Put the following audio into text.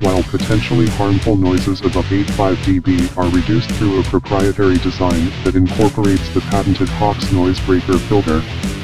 while potentially harmful noises above 85 dB are reduced through a proprietary design that incorporates the patented Hocks Noise Braker filter.